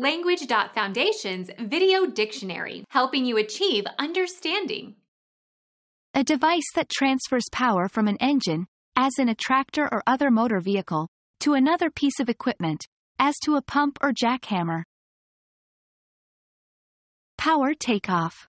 Language.Foundation's Video Dictionary, helping you achieve understanding. A device that transfers power from an engine, as in a tractor or other motor vehicle, to another piece of equipment, as to a pump or jackhammer. Power takeoff.